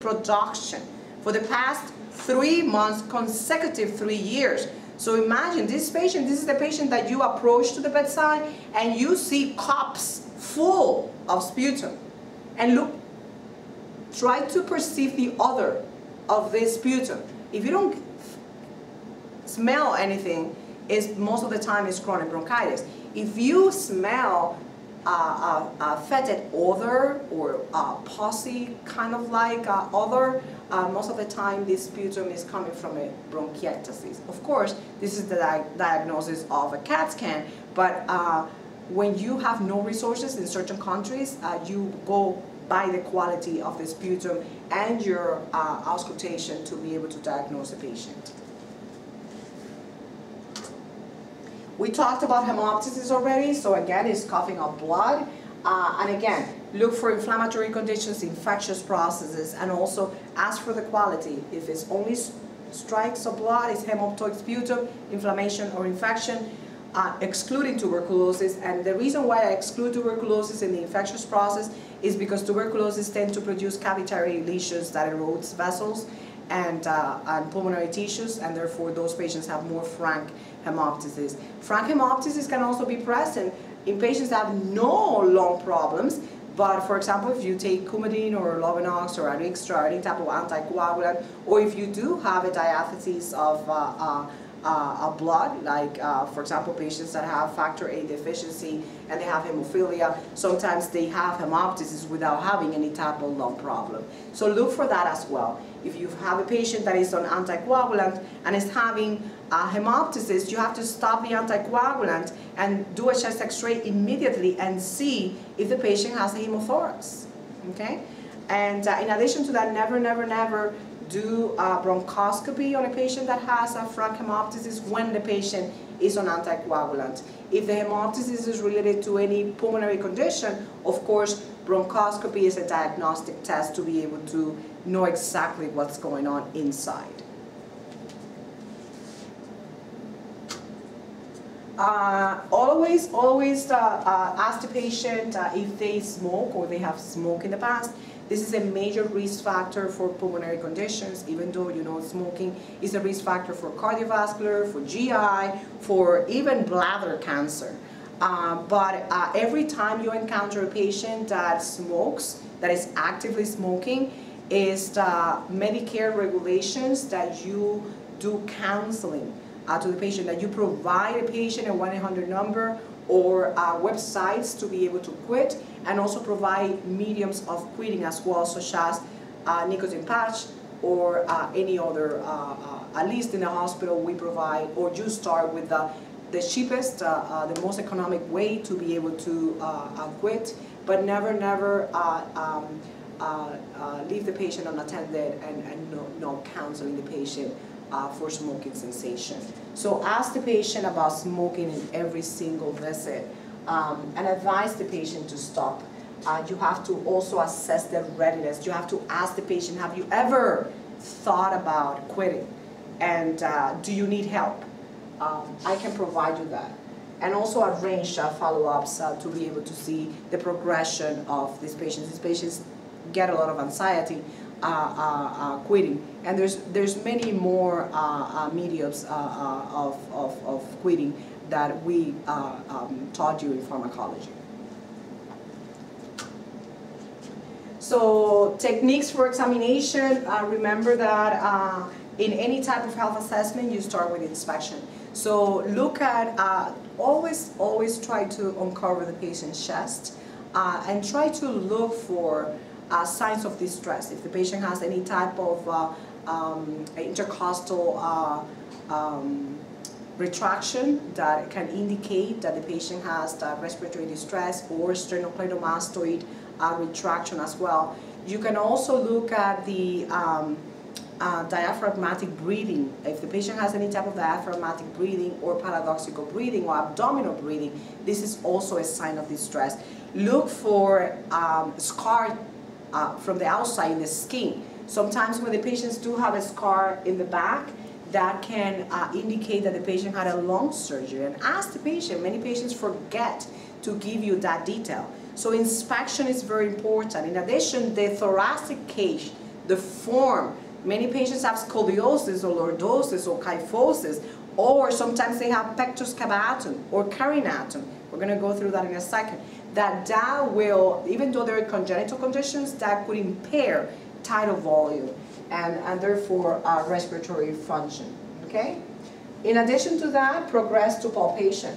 production for the past three months, consecutive three years. So imagine this patient, this is the patient that you approach to the bedside and you see cups full of sputum. And look, try to perceive the odor of this sputum. If you don't smell anything, is most of the time is chronic bronchitis. If you smell uh, uh, fetid odor or uh, pussy kind of like uh, uh, most of the time this sputum is coming from a bronchiectasis. Of course, this is the di diagnosis of a CAT scan, but uh, when you have no resources in certain countries, uh, you go by the quality of the sputum and your auscultation to be able to diagnose the patient. We talked about hemoptysis already, so again, it's coughing up blood. Uh, and again, look for inflammatory conditions, infectious processes, and also ask for the quality. If it's only strikes of blood, it's hemoptytic sputum, inflammation or infection, uh, excluding tuberculosis. And the reason why I exclude tuberculosis in the infectious process is because tuberculosis tend to produce cavitary lesions that erodes vessels and, uh, and pulmonary tissues, and therefore those patients have more frank hemoptysis. Frank hemoptysis can also be present in patients that have no lung problems, but for example, if you take Coumadin or Lovenox or Arixtra or any type of anticoagulant, or if you do have a diathesis of uh, uh, uh, blood, like uh, for example patients that have factor A deficiency and they have hemophilia, sometimes they have hemoptysis without having any type of lung problem. So look for that as well. If you have a patient that is on anticoagulant and is having uh, hemoptysis, you have to stop the anticoagulant and do a chest x-ray immediately and see if the patient has a hemothorax, okay? And uh, in addition to that, never, never, never do a bronchoscopy on a patient that has a frank hemoptysis when the patient is on anticoagulant. If the hemoptysis is related to any pulmonary condition, of course, bronchoscopy is a diagnostic test to be able to know exactly what's going on inside. Uh, always, always uh, uh, ask the patient uh, if they smoke or they have smoked in the past. This is a major risk factor for pulmonary conditions, even though you know smoking is a risk factor for cardiovascular, for GI, for even bladder cancer. Uh, but uh, every time you encounter a patient that smokes, that is actively smoking, is the Medicare regulations that you do counseling uh, to the patient, that you provide a patient a 1-800 number or uh, websites to be able to quit and also provide mediums of quitting as well, such as uh, nicotine patch or uh, any other, uh, uh, at least in the hospital we provide, or you start with the, the cheapest, uh, the most economic way to be able to quit, but never, never um, leave the patient unattended and, and no, no counseling the patient uh, for smoking cessation. So ask the patient about smoking in every single visit um, and advise the patient to stop. Uh, you have to also assess their readiness. You have to ask the patient, have you ever thought about quitting? And uh, do you need help? Um, I can provide you that. And also arrange uh, follow-ups uh, to be able to see the progression of these patients. These patients get a lot of anxiety Uh, uh, uh, quitting. And there's, there's many more mediums of, of, of quitting that we um, taught you in pharmacology. So techniques for examination, uh, remember that uh, in any type of health assessment, you start with inspection. So look at, uh, always, always try to uncover the patient's chest and try to look for uh, signs of distress. If the patient has any type of uh, um, intercostal uh, um, retraction that can indicate that the patient has respiratory distress or sternocleidomastoid uh, retraction as well. You can also look at the um, uh, diaphragmatic breathing. If the patient has any type of diaphragmatic breathing or paradoxical breathing or abdominal breathing, this is also a sign of distress. Look for um, scar uh, from the outside in the skin. Sometimes when the patients do have a scar in the back, that can uh, indicate that the patient had a lung surgery. And ask the patient, many patients forget to give you that detail. So inspection is very important. In addition, the thoracic cage the form. Many patients have scoliosis or lordosis or kyphosis, or sometimes they have pectus cavatum or carinatum. We're going to go through that in a second. That that will, even though they're congenital conditions, that could impair tidal volume and, and therefore uh, respiratory function, okay? In addition to that, progress to palpation.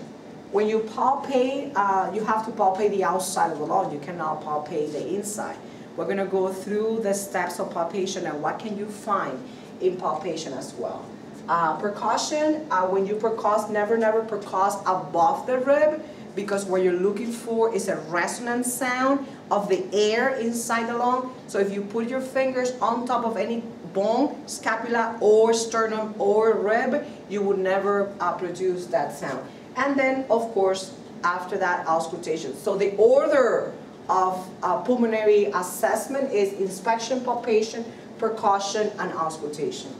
When you palpate, uh, you have to palpate the outside of the lung. You cannot palpate the inside. We're going to go through the steps of palpation and what can you find in palpation as well. Uh, percussion, uh, when you percuss, never, never percuss above the rib because what you're looking for is a resonant sound of the air inside the lung. So if you put your fingers on top of any bone, scapula, or sternum, or rib, you would never uh, produce that sound. And then, of course, after that, auscultation. So the order of uh, pulmonary assessment is inspection, palpation, percussion, and auscultation.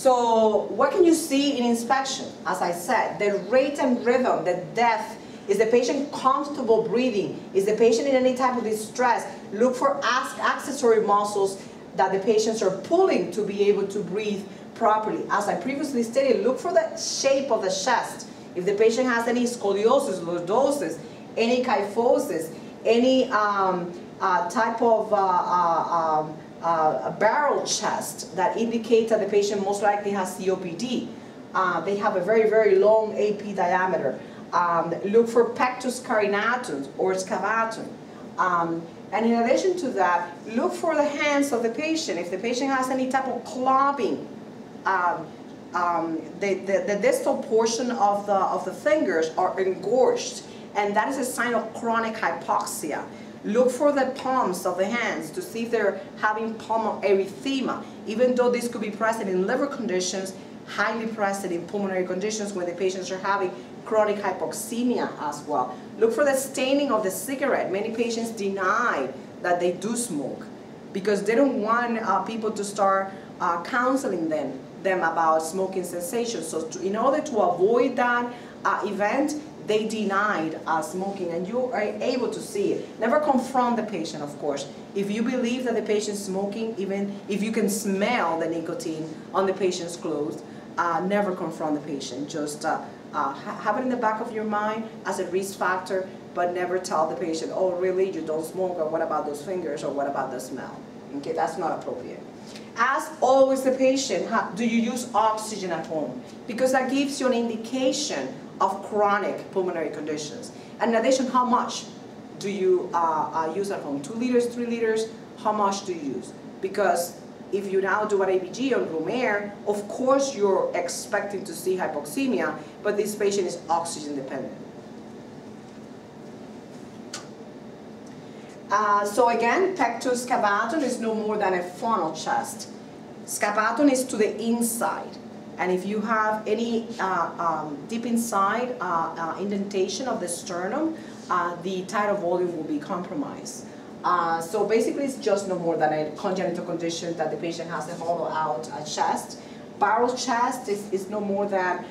So what can you see in inspection? As I said, the rate and rhythm, the depth, is the patient comfortable breathing? Is the patient in any type of distress? Look for accessory muscles that the patients are pulling to be able to breathe properly. As I previously stated, look for the shape of the chest. If the patient has any scoliosis, lordosis, any kyphosis, any um, uh, type of uh, uh, uh, barrel chest that indicates that the patient most likely has COPD. Uh, they have a very, very long AP diameter. Um, look for pectus carinatum or excavatum. Um, and in addition to that, look for the hands of the patient. If the patient has any type of clubbing, um, um, the, the, the, distal portion of the, of the fingers are engorged, and that is a sign of chronic hypoxia. Look for the palms of the hands to see if they're having palmar erythema. Even though this could be present in liver conditions, highly present in pulmonary conditions when the patients are having chronic hypoxemia as well. Look for the staining of the cigarette. Many patients deny that they do smoke because they don't want uh, people to start uh, counseling them, them about smoking cessation. So to, in order to avoid that uh, event, they denied us smoking and you are able to see it. Never confront the patient, of course. If you believe that the patient is smoking, even if you can smell the nicotine on the patient's clothes, uh, never confront the patient. Just uh, uh have it in the back of your mind as a risk factor, but never tell the patient, oh really, you don't smoke, or what about those fingers, or what about the smell? Okay, that's not appropriate. Ask always the patient, do you use oxygen at home? Because that gives you an indication of chronic pulmonary conditions. And in addition, how much do you uh, uh, use at home? Two liters, three liters, how much do you use? Because if you now do an ABG on room air, of course you're expecting to see hypoxemia, but this patient is oxygen dependent. Uh, so again, pectus cavatum is no more than a funnel chest. Excavatum is to the inside. And if you have any uh, um, deep inside uh, uh, indentation of the sternum, uh, the tidal volume will be compromised. So basically it's just no more than a congenital condition that the patient has a hollow out chest. Barrel chest is, is no more than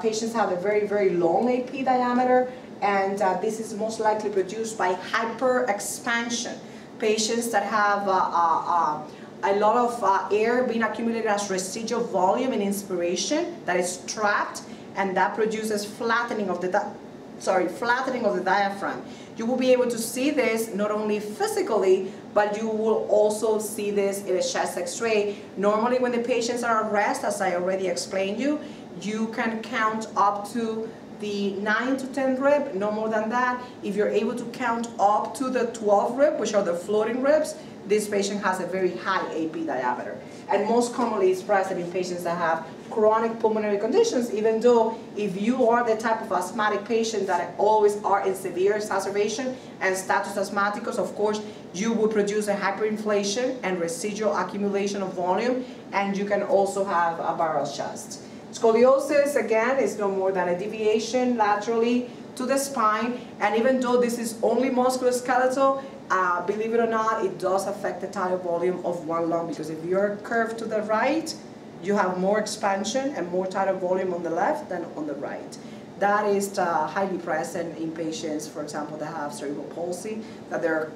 patients have a very, very long AP diameter and uh, this is most likely produced by hyperexpansion. Patients that have uh, uh, a lot of uh, air being accumulated as residual volume in inspiration that is trapped and that produces flattening of the sorry flattening of the diaphragm you will be able to see this not only physically but you will also see this in a chest x-ray normally when the patients are at rest as I already explained you you can count up to the 9 to 10 rib, no more than that. If you're able to count up to the 12 rib, which are the floating ribs, this patient has a very high AP diameter. And most commonly it's present in patients that have chronic pulmonary conditions, even though if you are the type of asthmatic patient that always are in severe exacerbation and status asthmaticus, of course, you will produce a hyperinflation and residual accumulation of volume, and you can also have a barrel chest. Scoliosis, again, is no more than a deviation laterally to the spine, and even though this is only musculoskeletal, uh, believe it or not, it does affect the tidal volume of one lung because if you're curved to the right, you have more expansion and more tidal volume on the left than on the right. That is uh, highly present in patients, for example, that have cerebral palsy, that they're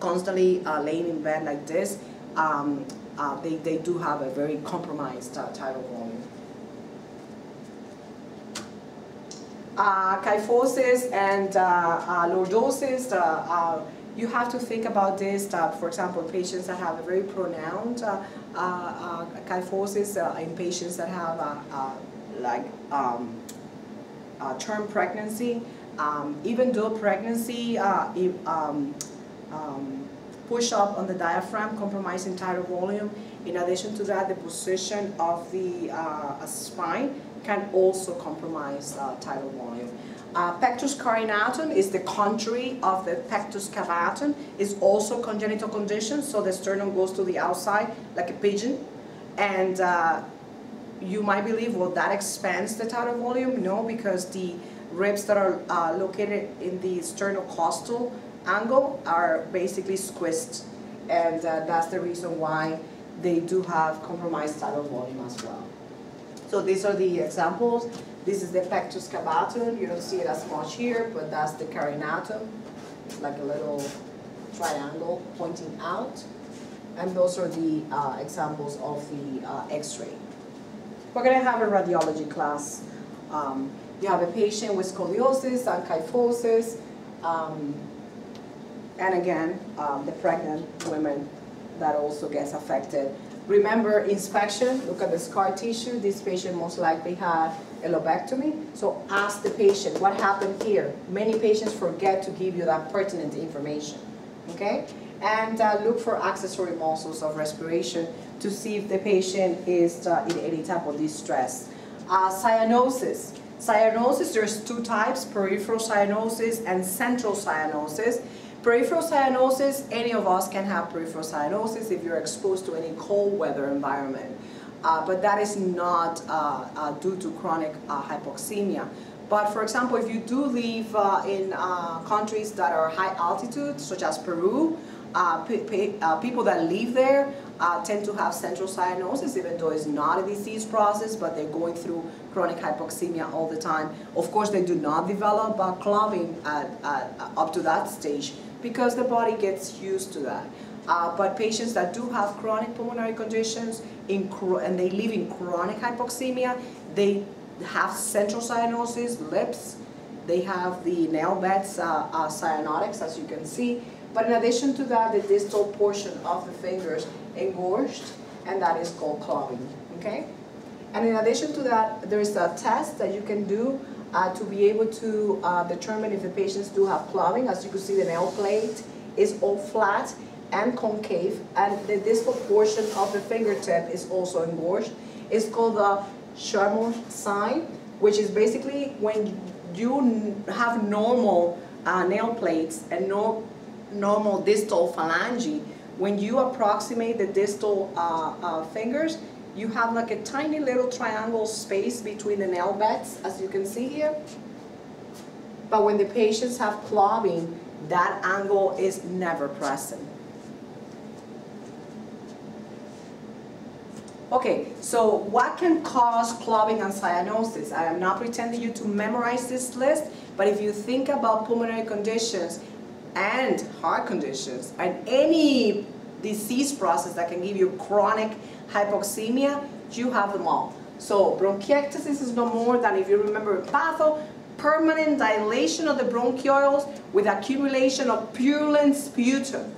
constantly uh, laying in bed like this, um, uh, they, they do have a very compromised uh, tidal volume. Uh, kyphosis and uh, uh, lordosis, uh, uh, you have to think about this, for example, patients that have a very pronounced kyphosis in patients that have like um, term pregnancy, um, even though pregnancy if, um, um, push up on the diaphragm, compromising tidal volume. In addition to that, the position of the uh, spine can also compromise uh, tidal volume. Uh, pectus carinatum is the contrary of the pectus cavatum, is also congenital condition, so the sternum goes to the outside like a pigeon. And uh, you might believe, well, that expands the tidal volume. No, because the ribs that are uh, located in the sternocostal angle are basically squished. And uh, that's the reason why they do have compromised tidal volume as well. So these are the examples. This is the pectus cavatum. You don't see it as much here, but that's the carinatum. It's like a little triangle pointing out. And those are the uh, examples of the uh, x-ray. We're going to have a radiology class. Um, you have a patient with scoliosis and kyphosis. Um, and again, um, the pregnant women that also gets affected. Remember inspection, look at the scar tissue. This patient most likely had a lobectomy. So ask the patient, what happened here? Many patients forget to give you that pertinent information, okay? And uh, look for accessory muscles of respiration to see if the patient is uh, in any type of distress. Uh, cyanosis. Cyanosis, there's two types, peripheral cyanosis and central cyanosis. Peripheral cyanosis, any of us can have peripheral cyanosis if you're exposed to any cold weather environment. Uh, but that is not uh, uh, due to chronic uh, hypoxemia. But for example, if you do live uh, in uh, countries that are high altitude, such as Peru, people that live there tend to have central cyanosis, even though it's not a disease process, but they're going through chronic hypoxemia all the time. Of course, they do not develop clubbing at, at, up to that stage, because the body gets used to that. Uh, but patients that do have chronic pulmonary conditions in, and they live in chronic hypoxemia, they have central cyanosis, lips, they have the nail beds uh, uh, cyanotics, as you can see. But in addition to that, the distal portion of the fingers engorged, and that is called clubbing, okay? And in addition to that, there is a test that you can do uh, to be able to uh, determine if the patients do have clubbing. As you can see, the nail plate is all flat and concave, and the distal portion of the fingertip is also engorged. It's called the Schamroth sign, which is basically when you have normal uh, nail plates and no normal distal phalange, when you approximate the distal uh, uh, fingers, you have like a tiny little triangle space between the nail beds, as you can see here. But when the patients have clubbing, that angle is never present. Okay, so what can cause clubbing and cyanosis? I am not pretending you to memorize this list, but if you think about pulmonary conditions and heart conditions and any disease process that can give you chronic hypoxemia, you have them all. So bronchiectasis is no more than, if you remember patho, permanent dilation of the bronchioles with accumulation of purulent sputum.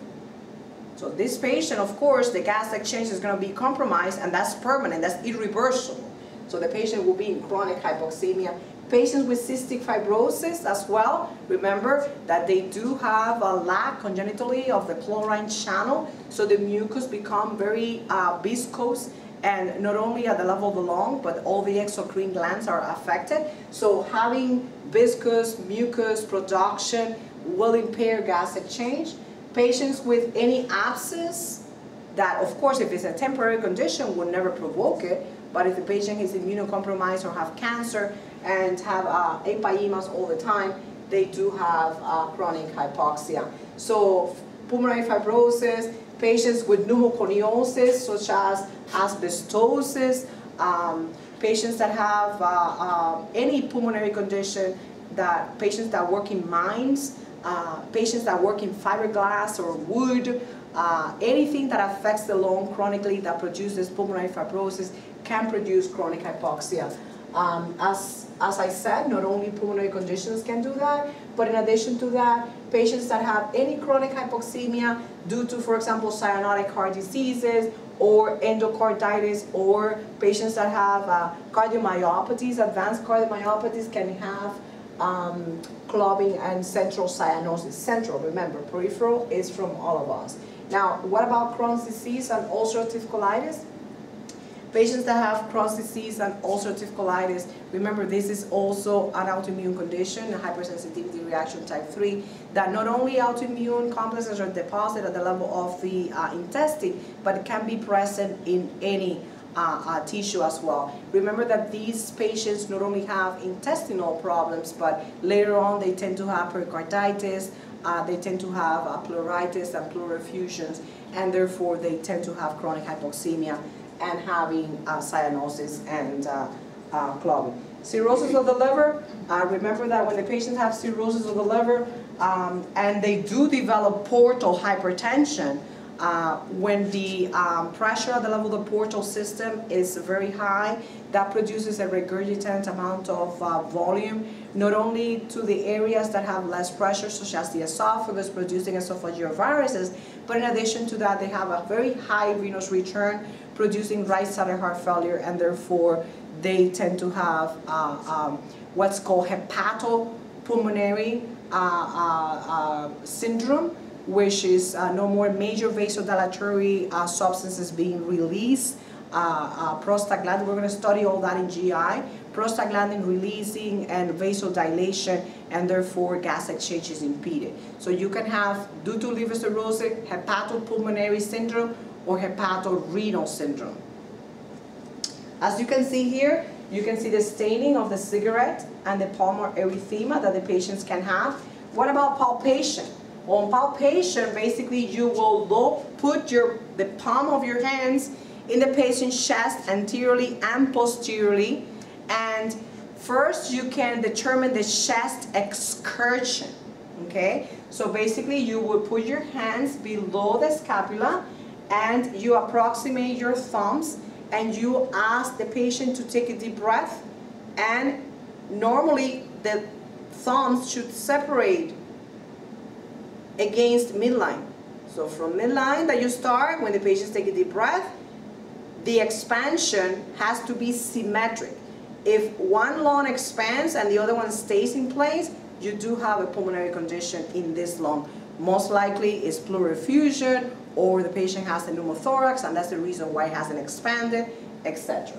So this patient, of course, the gas exchange is going to be compromised and that's permanent, that's irreversible. So the patient will be in chronic hypoxemia. Patients with cystic fibrosis as well, remember that they do have a lack congenitally of the chlorine channel, so the mucus become very uh, viscous and not only at the level of the lung, but all the exocrine glands are affected. So having viscous mucus production will impair gas exchange. Patients with any abscess, that of course if it's a temporary condition will never provoke it, but if the patient is immunocompromised or have cancer and have uh, empyemas all the time, they do have uh, chronic hypoxia. So pulmonary fibrosis, patients with pneumoconiosis such as asbestosis, um, patients that have uh, uh, any pulmonary condition, that patients that work in mines, uh, patients that work in fiberglass or wood, uh, anything that affects the lung chronically that produces pulmonary fibrosis can produce chronic hypoxia. Um, as, as I said, not only pulmonary conditions can do that, but in addition to that, patients that have any chronic hypoxemia due to, for example, cyanotic heart diseases or endocarditis or patients that have uh, cardiomyopathies, advanced cardiomyopathies can have um, clubbing and central cyanosis. Central, remember, peripheral is from all of us. Now, what about Crohn's disease and ulcerative colitis? Patients that have Crohn's disease and ulcerative colitis, remember this is also an autoimmune condition, a hypersensitivity reaction type 3, that not only autoimmune complexes are deposited at the level of the uh, intestine, but it can be present in any uh, uh, tissue as well. Remember that these patients not only have intestinal problems, but later on they tend to have pericarditis, uh, they tend to have uh, pleuritis and pleural effusions, and therefore they tend to have chronic hypoxemia and having uh, cyanosis and uh, uh, clubbing. Cirrhosis of the liver, uh, remember that when the patients have cirrhosis of the liver um, and they do develop portal hypertension, uh, when the um, pressure at the level of the portal system is very high, that produces a regurgitant amount of uh, volume, not only to the areas that have less pressure, such as the esophagus, producing esophageal varices, but in addition to that, they have a very high venous return, producing right-sided heart failure, and therefore they tend to have uh, um, what's called hepatopulmonary uh, uh, syndrome, which is uh, no more major vasodilatory uh, substances being released. Uh, uh prostaglandin, we're going to study all that in GI. Prostaglandin releasing and vasodilation, and therefore gas exchange is impeded. So you can have, due to liver cirrhosis, hepatopulmonary syndrome or hepatorenal syndrome. As you can see here, you can see the staining of the cigarette and the palmar erythema that the patients can have. What about palpation? On palpation, basically you will put your, the palm of your hands in the patient's chest anteriorly and posteriorly. And first you can determine the chest excursion okay? So basically you would put your hands below the scapula and you approximate your thumbs and you ask the patient to take a deep breath. And normally the thumbs should separate against midline. So from midline that you start, when the patients take a deep breath, the expansion has to be symmetric. If one lung expands and the other one stays in place, you do have a pulmonary condition in this lung. Most likely it's pleural effusion or the patient has a pneumothorax and that's the reason why it hasn't expanded, etc.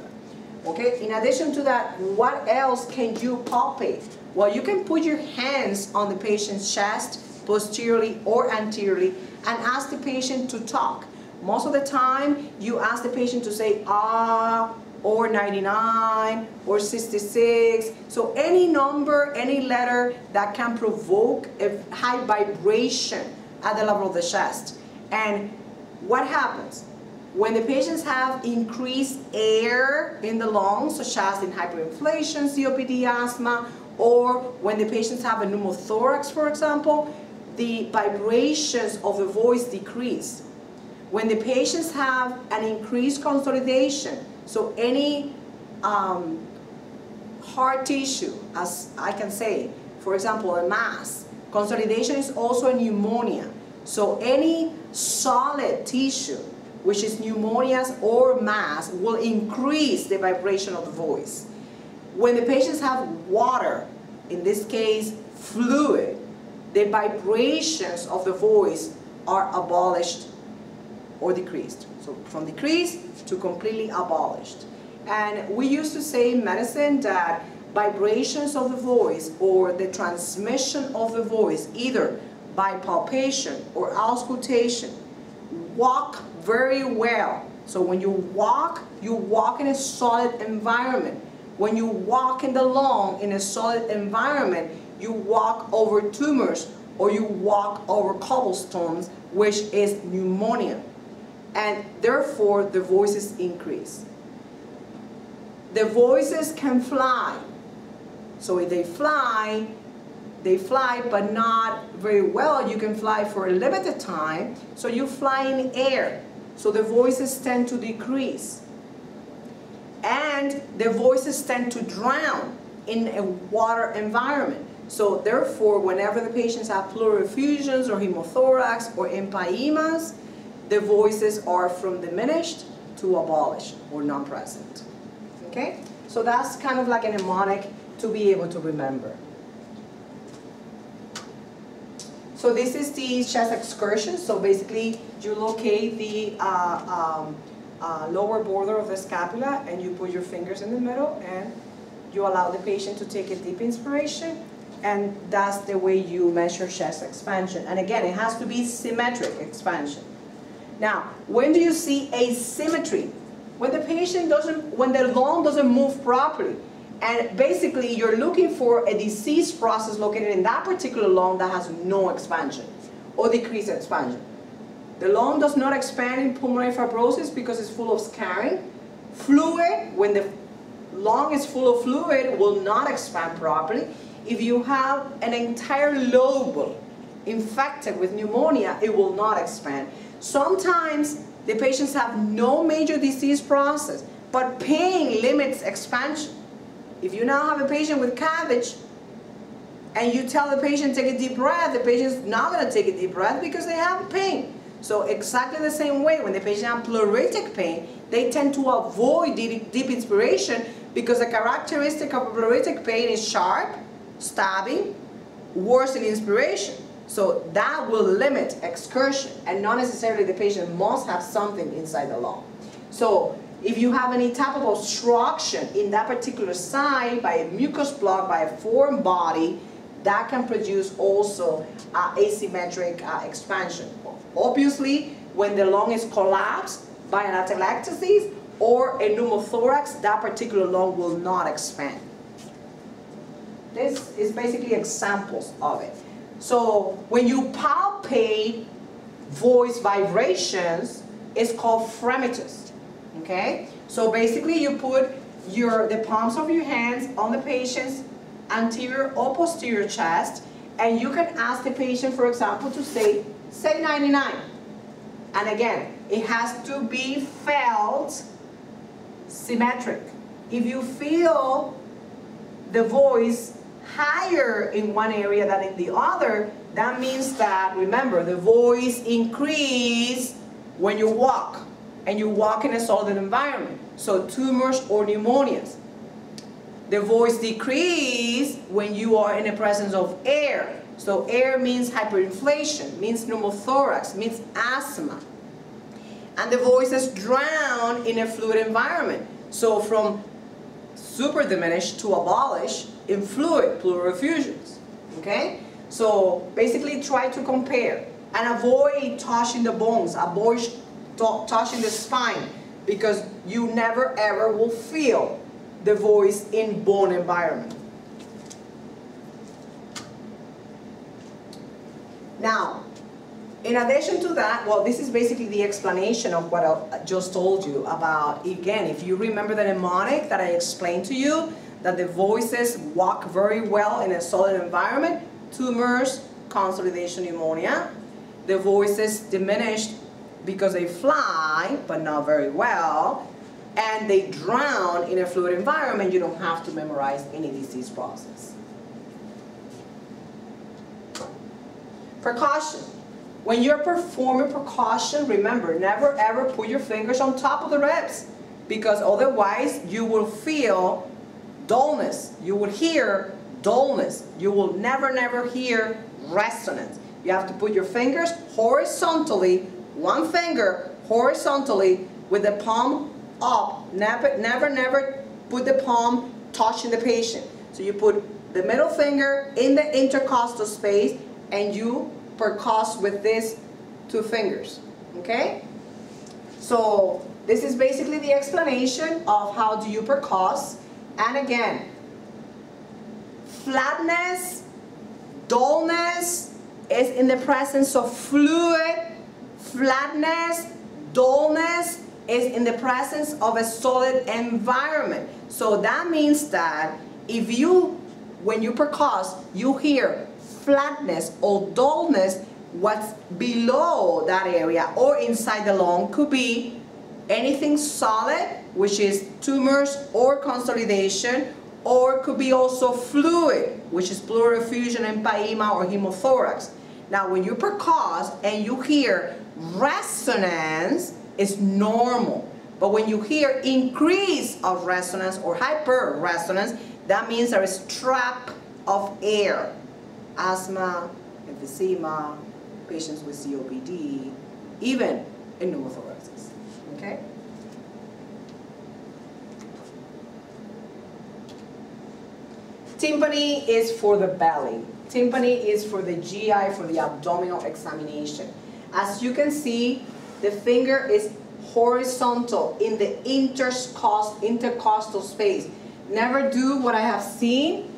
Okay, in addition to that, what else can you palpate? Well, you can put your hands on the patient's chest posteriorly or anteriorly, and ask the patient to talk. Most of the time, you ask the patient to say ah, or 99, or 66. So any number, any letter that can provoke a high vibration at the level of the chest. And what happens? When the patients have increased air in the lungs, such as in hyperinflation, COPD, asthma, or when the patients have a pneumothorax, for example, the vibrations of the voice decrease. When the patients have an increased consolidation, so any um, hard tissue, as I can say, for example, a mass, consolidation is also a pneumonia. So any solid tissue, which is pneumonias or mass, will increase the vibration of the voice. When the patients have water, in this case, fluid, the vibrations of the voice are abolished or decreased. So from decreased to completely abolished. And we used to say in medicine that vibrations of the voice or the transmission of the voice either by palpation or auscultation walk very well. So when you walk, you walk in a solid environment. When you walk in the lung in a solid environment, you walk over tumors or you walk over cobblestones, which is pneumonia. And therefore, the voices increase. The voices can fly. So if they fly, they fly, but not very well. You can fly for a limited time, so you fly in air. So the voices tend to decrease. And the voices tend to drown in a water environment. So therefore, whenever the patients have pleural effusions or hemothorax or empyemas, the voices are from diminished to abolished or non-present. Okay? So that's kind of like a mnemonic to be able to remember. So this is the chest excursion. So basically, you locate the uh, um, uh, lower border of the scapula and you put your fingers in the middle and you allow the patient to take a deep inspiration and that's the way you measure chest expansion. And again, it has to be symmetric expansion. Now, when do you see asymmetry? When the patient doesn't, when the lung doesn't move properly. And basically, you're looking for a disease process located in that particular lung that has no expansion or decreased expansion. The lung does not expand in pulmonary fibrosis because it's full of scarring. Fluid, when the lung is full of fluid, will not expand properly. If you have an entire lobe infected with pneumonia, it will not expand. Sometimes the patients have no major disease process, but pain limits expansion. If you now have a patient with CABG, and you tell the patient take a deep breath, the patient's not going to take a deep breath because they have pain. So exactly the same way, when the patient has pleuritic pain, they tend to avoid deep, deep inspiration because the characteristic of pleuritic pain is sharp, stabbing, worse in inspiration. So that will limit excursion and not necessarily the patient must have something inside the lung. So if you have any type of obstruction in that particular side by a mucus plug, by a foreign body, that can produce also uh, asymmetric uh, expansion. Obviously, when the lung is collapsed by an atelectasis or a pneumothorax, that particular lung will not expand. This is basically examples of it. So when you palpate voice vibrations, it's called fremitus, okay? So basically you put your the palms of your hands on the patient's anterior or posterior chest, and you can ask the patient, for example, to say, say 99. And again, it has to be felt symmetric. If you feel the voice higher in one area than in the other, that means that, remember, the voice increase when you walk, and you walk in a solid environment. So tumors or pneumonias. The voice decrease when you are in the presence of air. So air means hyperinflation, means pneumothorax, means asthma. And the voice is drowned in a fluid environment. So from super diminished to abolish in fluid pleural effusions. Okay? So basically try to compare and avoid touching the bones, avoid touching the spine because you never ever will feel the voice in bone environment. Now, in addition to that, well, this is basically the explanation of what I just told you about, again, if you remember the mnemonic that I explained to you, that the voices walk very well in a solid environment, tumors, consolidation pneumonia. The voices diminished because they fly, but not very well, and they drown in a fluid environment, you don't have to memorize any disease process. Precaution. When you're performing percussion, remember, never ever put your fingers on top of the ribs because otherwise you will feel dullness. You will hear dullness. You will never, never hear resonance. You have to put your fingers horizontally, one finger horizontally with the palm up. Never, never, never put the palm touching the patient. So you put the middle finger in the intercostal space and you percuss with these two fingers. Okay? So this is basically the explanation of how do you percuss and again, flatness, dullness is in the presence of fluid. Flatness, dullness is in the presence of a solid environment. So that means that if you when you percuss, you hear flatness or dullness what's below that area or inside the lung could be anything solid, which is tumors or consolidation, or could be also fluid, which is pleural effusion, empyema, or hemothorax. Now, when you percuss and you hear resonance, it's normal. But when you hear increase of resonance or hyper resonance, that means there is trap of air. Asthma, emphysema, patients with COPD, even in pneumothorax. Okay? Tympani is for the belly. Tympani is for the GI, for the abdominal examination. As you can see, the finger is horizontal in the intercost, intercostal space. Never do what I have seen.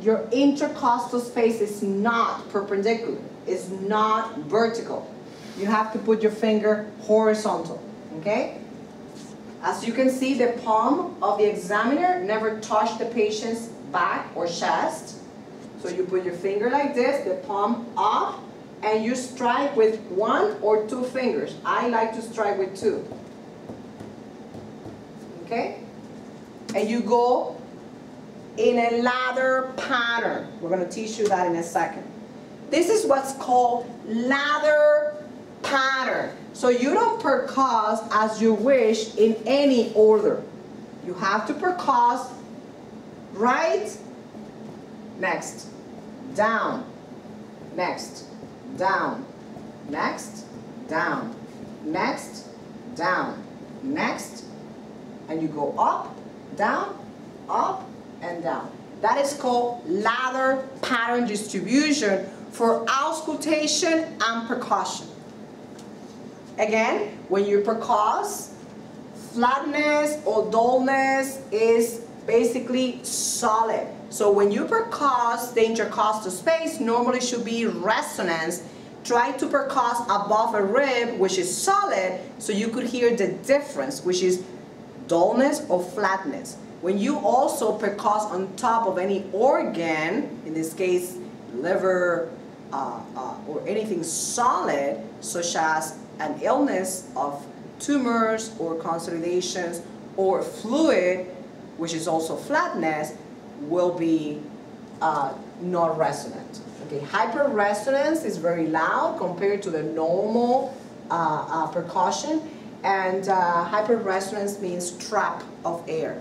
Your intercostal space is not perpendicular, it's not vertical. You have to put your finger horizontal, okay? As you can see, the palm of the examiner never touched the patient's back or chest. So you put your finger like this, the palm up, and you strike with one or two fingers. I like to strike with two. Okay? And you go in a ladder pattern. We're going to teach you that in a second. This is what's called ladder pattern. So you don't percuss as you wish in any order. You have to percuss right, next, down, next, down, next, down, next, down, next, and you go up, down, up, and down. That is called ladder pattern distribution for auscultation and percussion. Again, when you percuss, flatness or dullness is basically solid. So when you percuss the intercostal space, normally should be resonance. Try to percuss above a rib, which is solid, so you could hear the difference, which is dullness or flatness. When you also percuss on top of any organ, in this case, liver, uh, uh, or anything solid, such as an illness of tumors or consolidations or fluid, which is also flatness, will be uh, not resonant. Okay, hyperresonance is very loud compared to the normal uh, uh, percussion, and uh, hyperresonance means trap of air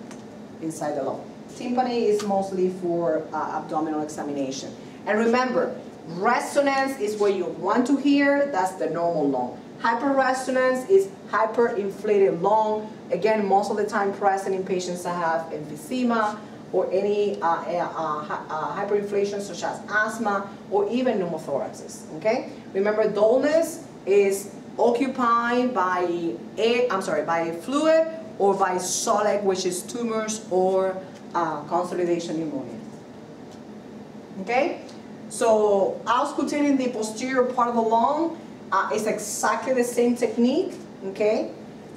inside the lung. Tympani is mostly for uh, abdominal examination. And remember, resonance is what you want to hear, that's the normal lung. Hyperresonance is hyperinflated lung, again, most of the time present in patients that have emphysema or any uh, uh, uh, hyperinflation such as asthma or even pneumothorax, okay? Remember, dullness is occupied by air, I'm sorry, by fluid or by solid, which is tumors or uh, consolidation pneumonia. Okay? So auscultating the posterior part of the lung uh, it's exactly the same technique, okay?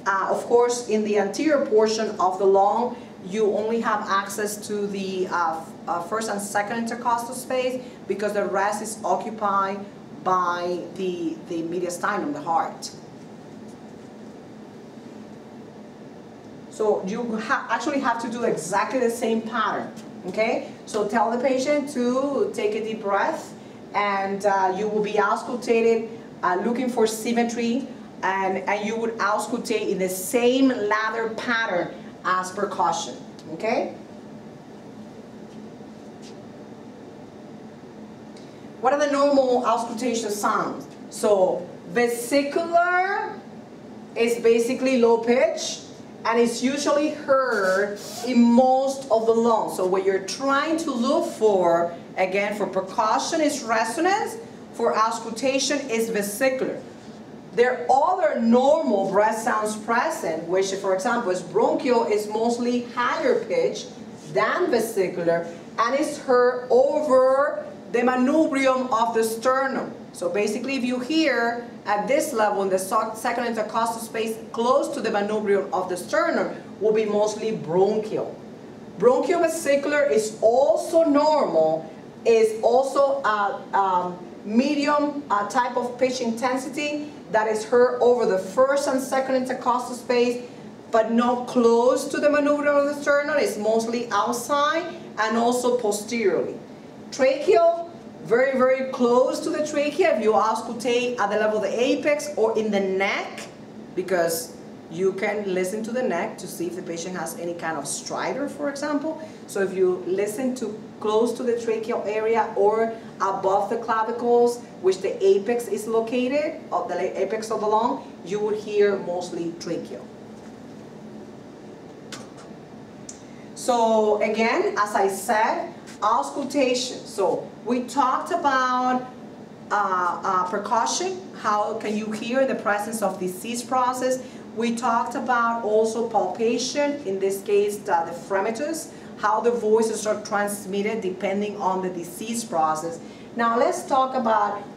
Uh, of course, in the anterior portion of the lung, you only have access to the uh, uh, first and second intercostal space because the rest is occupied by the, the mediastinum, the heart. So you ha actually have to do exactly the same pattern, okay? So tell the patient to take a deep breath and uh, you will be auscultated uh, looking for symmetry, and, and you would auscultate in the same ladder pattern as percussion, okay? What are the normal auscultation sounds? So vesicular is basically low pitch and it's usually heard in most of the lungs. So what you're trying to look for, again, for percussion is resonance, for auscultation is vesicular. There are other normal breath sounds present, which for example is bronchial is mostly higher pitch than vesicular and is heard over the manubrium of the sternum. So basically if you hear at this level in the second intercostal space close to the manubrium of the sternum will be mostly bronchial. Bronchial vesicular is also normal, is also a um, medium uh, type of pitch intensity that is heard over the first and second intercostal space, but not close to the manubrium of the sternum. It's mostly outside and also posteriorly. Tracheal, very, very close to the trachea if you auscultate at the level of the apex or in the neck, because you can listen to the neck to see if the patient has any kind of stridor, for example. So if you listen to close to the tracheal area or above the clavicles, which the apex is located, of the apex of the lung, you will hear mostly tracheal. So again, as I said, auscultation. So we talked about uh, uh, percussion, how can you hear the presence of disease process. We talked about also palpation, in this case uh, the, the fremitus, how the voices are transmitted depending on the disease process. Now let's talk about